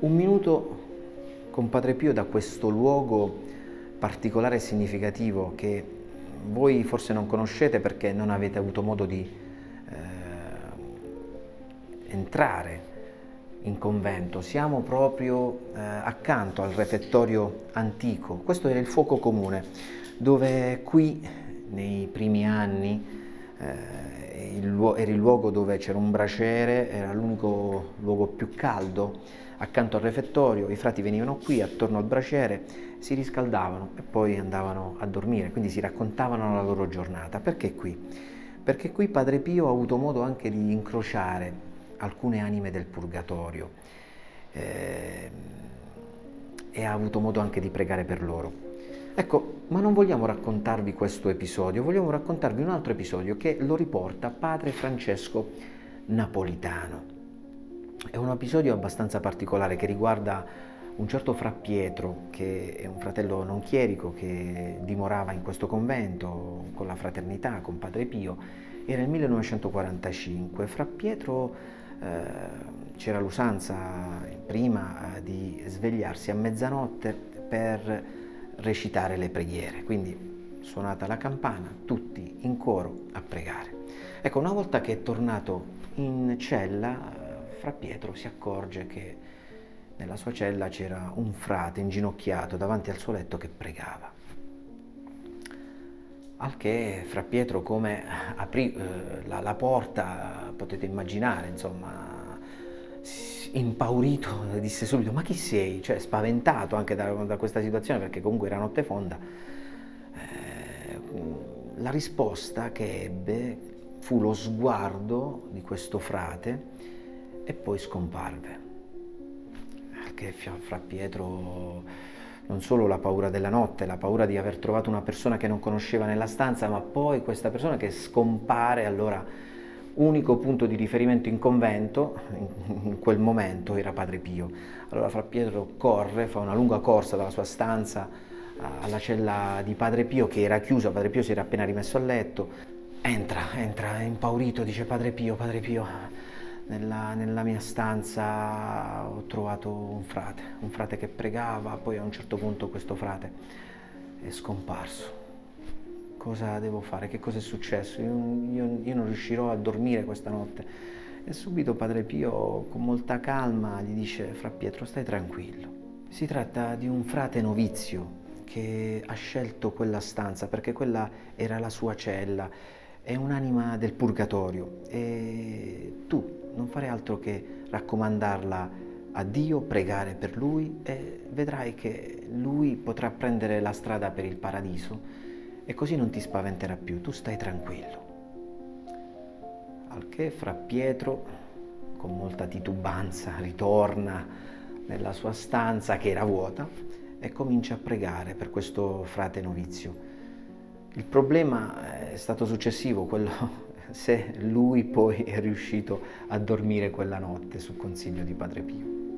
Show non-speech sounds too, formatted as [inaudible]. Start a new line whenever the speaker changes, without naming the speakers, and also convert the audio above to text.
Un minuto con Padre Pio da questo luogo particolare e significativo che voi forse non conoscete perché non avete avuto modo di eh, entrare in convento. Siamo proprio eh, accanto al refettorio antico. Questo era il fuoco comune, dove qui nei primi anni eh, il, era il luogo dove c'era un braciere, era l'unico luogo più caldo accanto al refettorio, i frati venivano qui attorno al braciere, si riscaldavano e poi andavano a dormire, quindi si raccontavano la loro giornata. Perché qui? Perché qui Padre Pio ha avuto modo anche di incrociare alcune anime del purgatorio eh, e ha avuto modo anche di pregare per loro. Ecco, ma non vogliamo raccontarvi questo episodio, vogliamo raccontarvi un altro episodio che lo riporta padre Francesco Napolitano. È un episodio abbastanza particolare che riguarda un certo Fra Pietro, che è un fratello non chierico che dimorava in questo convento con la fraternità, con Padre Pio. Era il 1945. Fra Pietro eh, c'era l'usanza prima di svegliarsi a mezzanotte per recitare le preghiere. Quindi suonata la campana, tutti in coro a pregare. Ecco, una volta che è tornato in cella, fra Pietro si accorge che nella sua cella c'era un frate inginocchiato davanti al suo letto che pregava. Al che Fra Pietro come aprì eh, la, la, porta, potete immaginare, insomma, impaurito, disse subito, ma chi sei? Cioè spaventato anche da, da questa situazione perché comunque era notte fonda. Eh, la risposta che ebbe fu lo sguardo di questo frate e poi scomparve. Perché fra Pietro non solo la paura della notte, la paura di aver trovato una persona che non conosceva nella stanza, ma poi questa persona che scompare, allora unico punto di riferimento in convento in quel momento era Padre Pio. Allora Fra Pietro corre, fa una lunga corsa dalla sua stanza alla cella di Padre Pio che era chiusa, Padre Pio si era appena rimesso a letto, entra, entra impaurito, dice Padre Pio, Padre Pio, nella, nella, mia stanza ho trovato un frate, un frate che pregava, poi a un certo punto questo frate è scomparso. Cosa devo fare? Che cosa è successo? Io, io, io non riuscirò a dormire questa notte. E subito Padre Pio, con molta calma, gli dice, Fra Pietro, stai tranquillo. Si tratta di un frate novizio che ha scelto quella stanza perché quella era la sua cella, è un'anima del purgatorio e tu non fare altro che raccomandarla a Dio, pregare per lui e vedrai che lui potrà prendere la strada per il paradiso e così non ti spaventerà più, tu stai tranquillo. Al che fra Pietro, con molta titubanza, ritorna nella sua stanza che era vuota e comincia a pregare per questo frate novizio. Il problema è stato successivo, quello [laughs] se lui poi è riuscito a dormire quella notte sul consiglio di Padre Pio.